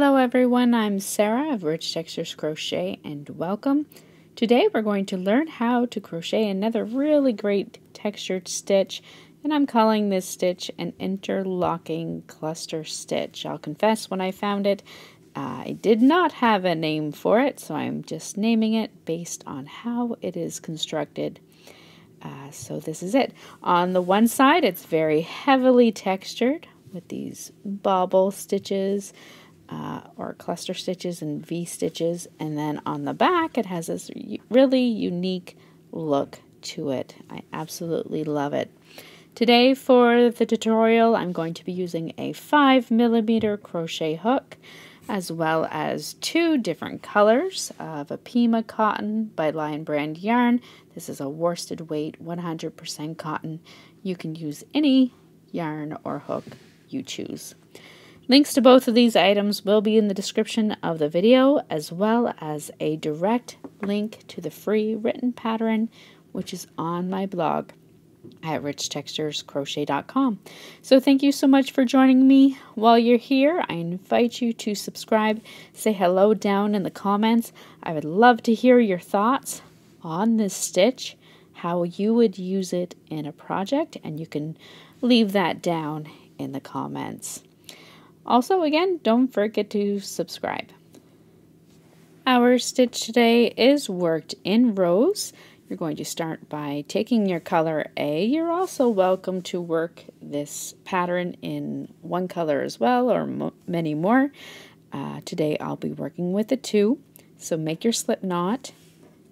Hello everyone, I'm Sarah of Rich Textures Crochet and welcome. Today we're going to learn how to crochet another really great textured stitch and I'm calling this stitch an interlocking cluster stitch. I'll confess when I found it I did not have a name for it so I'm just naming it based on how it is constructed. Uh, so this is it. On the one side it's very heavily textured with these bobble stitches uh, or cluster stitches and V stitches and then on the back it has this really unique look to it. I absolutely love it. Today for the tutorial I'm going to be using a 5 millimeter crochet hook as well as two different colors of a Pima cotton by Lion Brand Yarn. This is a worsted weight 100% cotton. You can use any yarn or hook you choose. Links to both of these items will be in the description of the video, as well as a direct link to the free written pattern, which is on my blog at richtexturescrochet.com. So thank you so much for joining me. While you're here, I invite you to subscribe, say hello down in the comments. I would love to hear your thoughts on this stitch, how you would use it in a project, and you can leave that down in the comments. Also, again, don't forget to subscribe. Our stitch today is worked in rows. You're going to start by taking your color A. You're also welcome to work this pattern in one color as well or many more. Uh, today I'll be working with a 2. So make your slip knot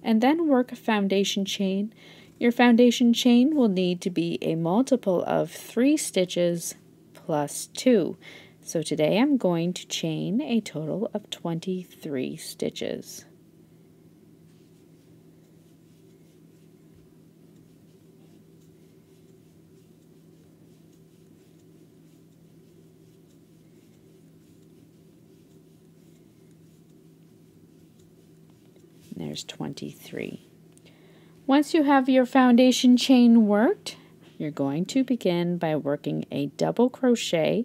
and then work a foundation chain. Your foundation chain will need to be a multiple of 3 stitches plus 2. So today I'm going to chain a total of 23 stitches. there's 23. Once you have your foundation chain worked, you're going to begin by working a double crochet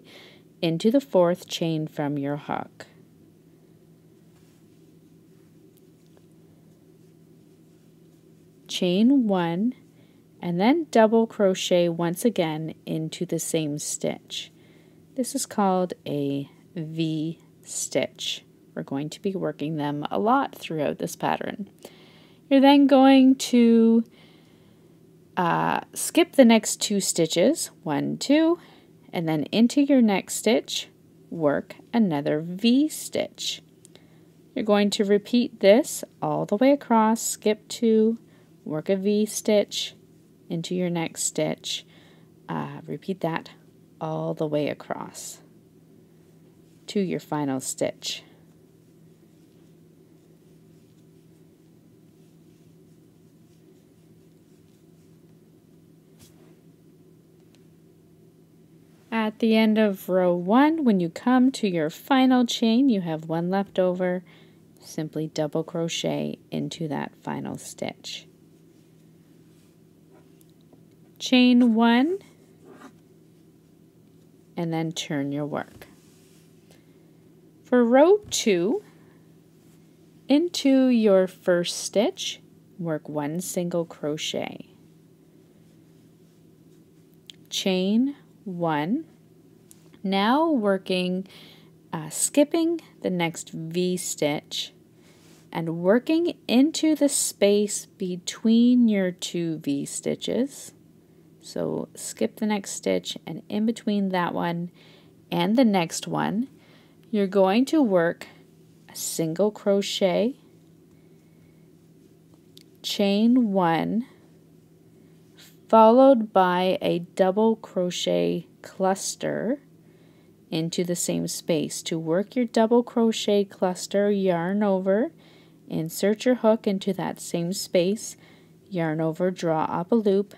into the fourth chain from your hook. Chain one and then double crochet once again into the same stitch. This is called a V stitch. We're going to be working them a lot throughout this pattern. You're then going to uh, skip the next two stitches, one, two, and then into your next stitch, work another V stitch. You're going to repeat this all the way across, skip two, work a V stitch into your next stitch. Uh, repeat that all the way across to your final stitch. At the end of row 1, when you come to your final chain, you have one left over, simply double crochet into that final stitch. Chain 1 and then turn your work. For row 2, into your first stitch, work one single crochet. Chain 1 now working, uh, skipping the next V stitch and working into the space between your two V stitches. So skip the next stitch and in between that one and the next one, you're going to work a single crochet, chain one, followed by a double crochet cluster into the same space. To work your double crochet cluster, yarn over, insert your hook into that same space, yarn over, draw up a loop,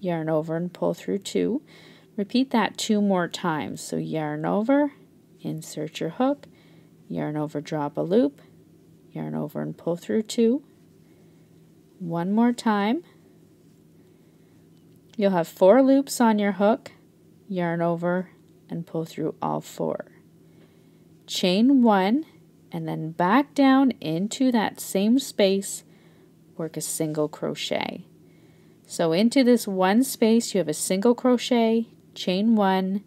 yarn over and pull through two. Repeat that two more times. So yarn over, insert your hook, yarn over, drop a loop, yarn over and pull through two. One more time. You'll have four loops on your hook, yarn over, and pull through all four. chain one, and then back down into that same space, work a single crochet. So into this one space, you have a single crochet, chain one,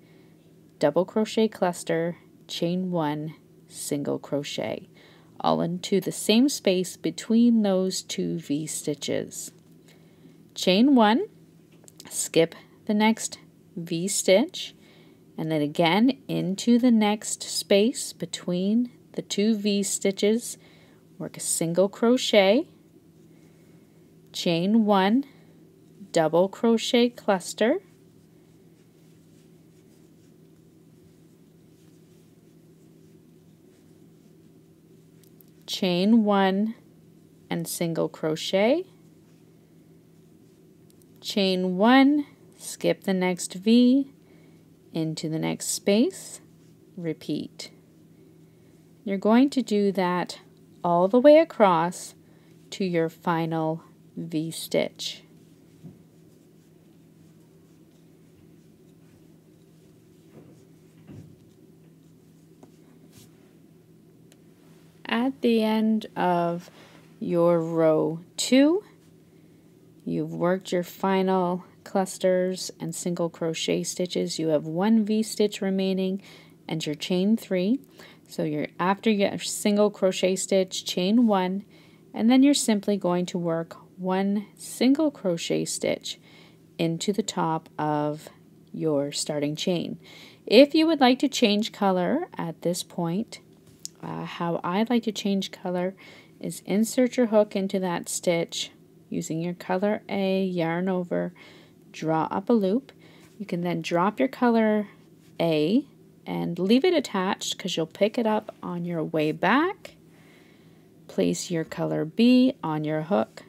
double crochet cluster, chain one, single crochet, all into the same space between those two V-stitches. Chain one, skip the next V-stitch, and then again into the next space between the two V-stitches, work a single crochet, chain one, double crochet cluster, chain one and single crochet, chain one, skip the next V, into the next space, repeat. You're going to do that all the way across to your final V-stitch. At the end of your row 2, you've worked your final clusters and single crochet stitches. You have one V-stitch remaining and your chain 3. So you're after your single crochet stitch, chain 1, and then you're simply going to work one single crochet stitch into the top of your starting chain. If you would like to change color at this point, uh, how I like to change color is insert your hook into that stitch using your color A, yarn over, draw up a loop. You can then drop your color A and leave it attached because you'll pick it up on your way back. Place your color B on your hook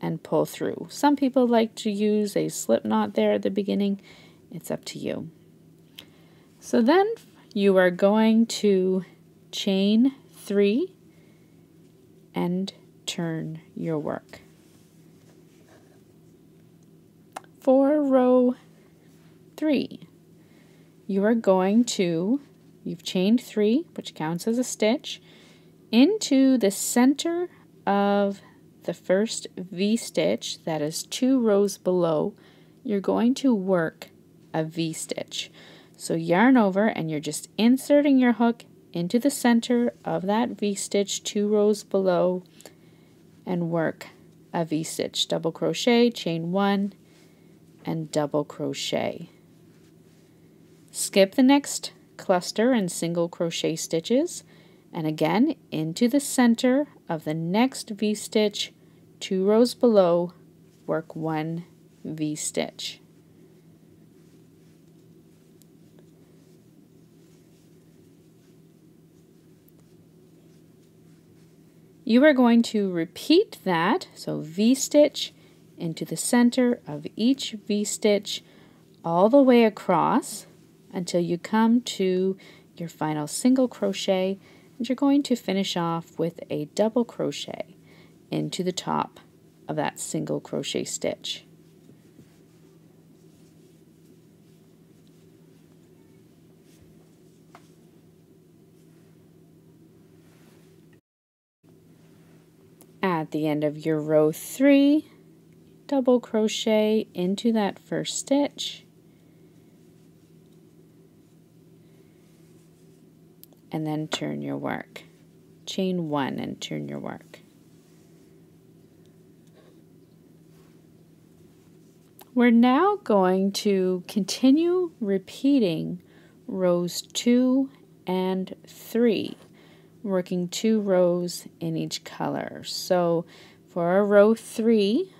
and pull through. Some people like to use a slip knot there at the beginning. It's up to you. So then you are going to chain three and turn your work. For row three, you are going to, you've chained three, which counts as a stitch, into the center of the first V-stitch, that is two rows below, you're going to work a V-stitch. So yarn over and you're just inserting your hook into the center of that V-stitch two rows below and work a V-stitch. Double crochet, chain one, and double crochet. Skip the next cluster and single crochet stitches and again into the center of the next V-stitch two rows below work one V-stitch. You are going to repeat that, so V-stitch into the center of each V-stitch all the way across until you come to your final single crochet and you're going to finish off with a double crochet into the top of that single crochet stitch. at the end of your row 3 double crochet into that first stitch. And then turn your work. Chain one and turn your work. We're now going to continue repeating rows 2 and 3 working two rows in each color. So for our row three,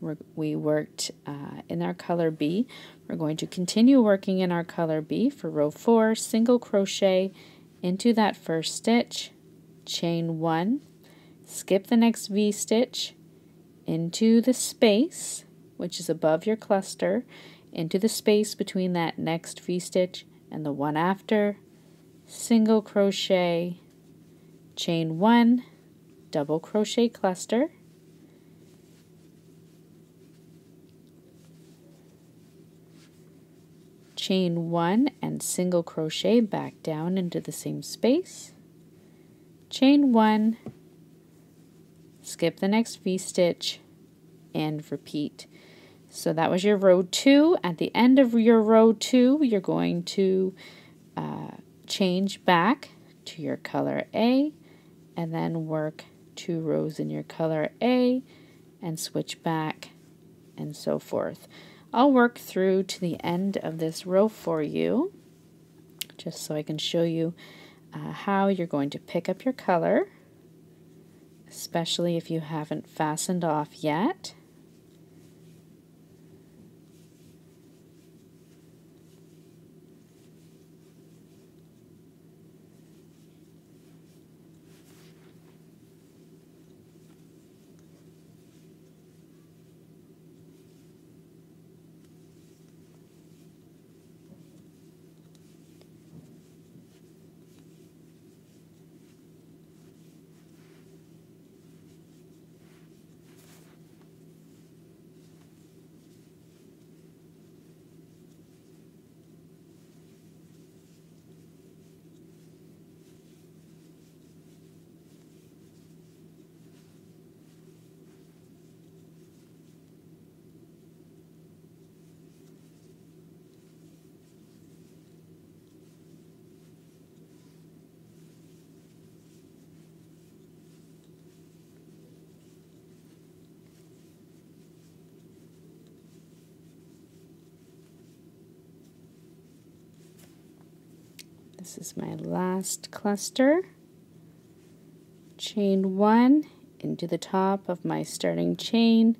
we worked uh, in our color B. We're going to continue working in our color B for row four, single crochet into that first stitch, chain one, skip the next V stitch into the space, which is above your cluster, into the space between that next V stitch and the one after, single crochet, chain one, double crochet cluster, chain one and single crochet back down into the same space. Chain one skip the next v-stitch and repeat. So that was your row two. At the end of your row two you're going to uh, change back to your color A and then work two rows in your color A and switch back and so forth. I'll work through to the end of this row for you just so I can show you uh, how you're going to pick up your color especially if you haven't fastened off yet. This is my last cluster. Chain one into the top of my starting chain,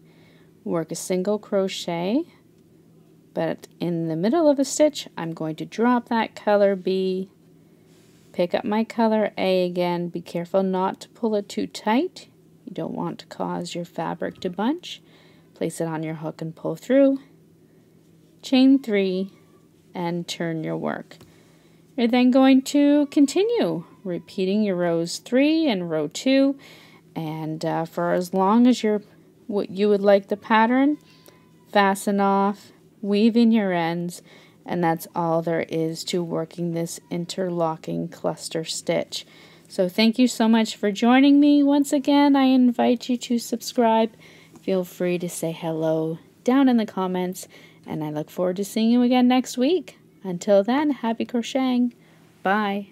work a single crochet, but in the middle of a stitch I'm going to drop that color B, pick up my color A again, be careful not to pull it too tight, you don't want to cause your fabric to bunch, place it on your hook and pull through, chain three, and turn your work. You're then going to continue repeating your rows 3 and row 2 and uh, for as long as you're what you would like the pattern fasten off weave in your ends and that's all there is to working this interlocking cluster stitch. So thank you so much for joining me. Once again I invite you to subscribe. Feel free to say hello down in the comments and I look forward to seeing you again next week until then, happy crocheting. Bye.